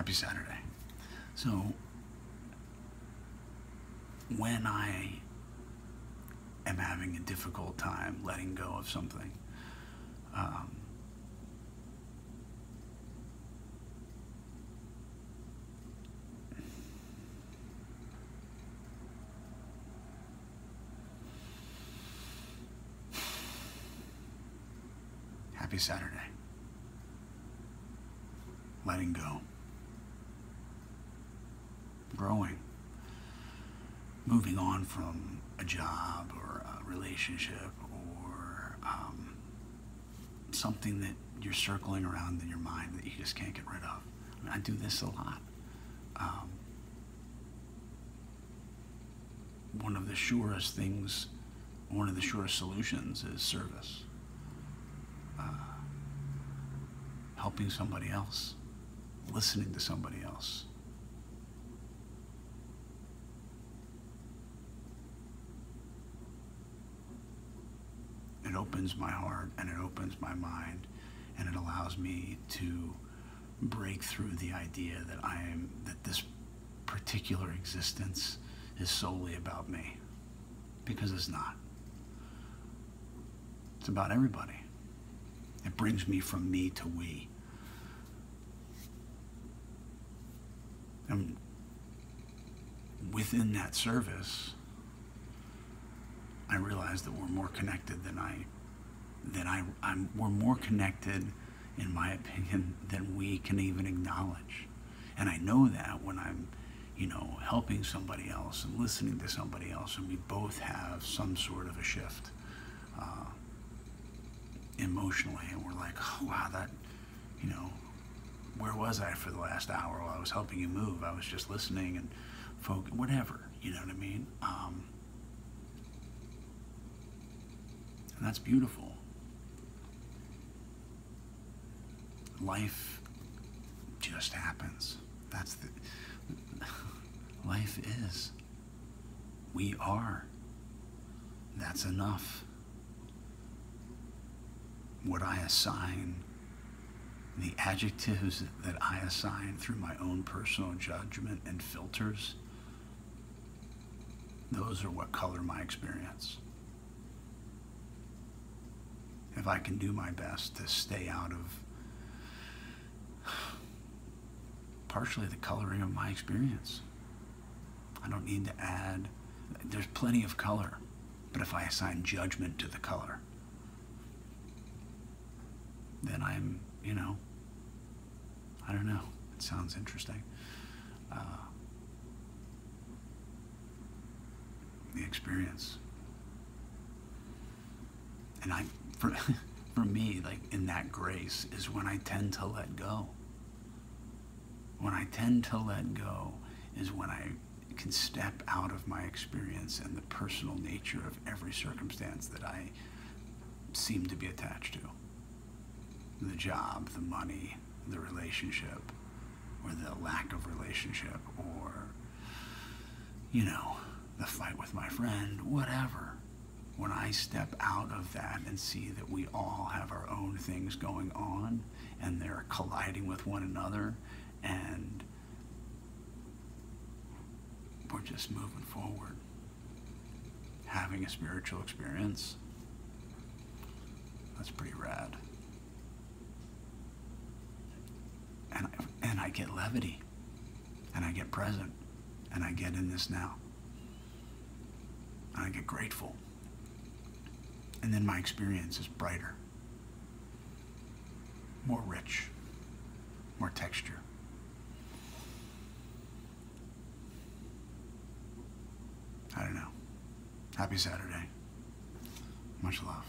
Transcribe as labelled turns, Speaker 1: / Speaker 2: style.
Speaker 1: Happy Saturday. So, when I am having a difficult time letting go of something, um, Happy Saturday. Letting go. Growing. Moving on from a job or a relationship or um, something that you're circling around in your mind that you just can't get rid of. I, mean, I do this a lot. Um, one of the surest things, one of the surest solutions is service. Uh, helping somebody else, listening to somebody else. It opens my heart and it opens my mind and it allows me to break through the idea that I am that this particular existence is solely about me because it's not. It's about everybody. It brings me from me to we. And within that service, I realize that we're more connected than I, than I, I'm, we're more connected, in my opinion, than we can even acknowledge. And I know that when I'm, you know, helping somebody else and listening to somebody else, and we both have some sort of a shift. Uh, emotionally and we're like oh wow that you know where was i for the last hour while i was helping you move i was just listening and folk whatever you know what i mean um, and that's beautiful. Life just happens. That's the life is. We are. That's enough. What I assign, the adjectives that I assign through my own personal judgment and filters, those are what color my experience. If I can do my best to stay out of partially the coloring of my experience, I don't need to add, there's plenty of color, but if I assign judgment to the color, then I'm, you know, I don't know. It sounds interesting. Uh, the experience. And I, for, for me, like in that grace is when I tend to let go. When I tend to let go is when I can step out of my experience and the personal nature of every circumstance that I seem to be attached to the job, the money, the relationship, or the lack of relationship, or, you know, the fight with my friend, whatever. When I step out of that and see that we all have our own things going on and they're colliding with one another and we're just moving forward, having a spiritual experience, that's pretty rad. and I, and I get levity, and I get present, and I get in this now, and I get grateful, and then my experience is brighter, more rich, more texture. I don't know. Happy Saturday. Much love.